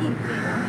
应对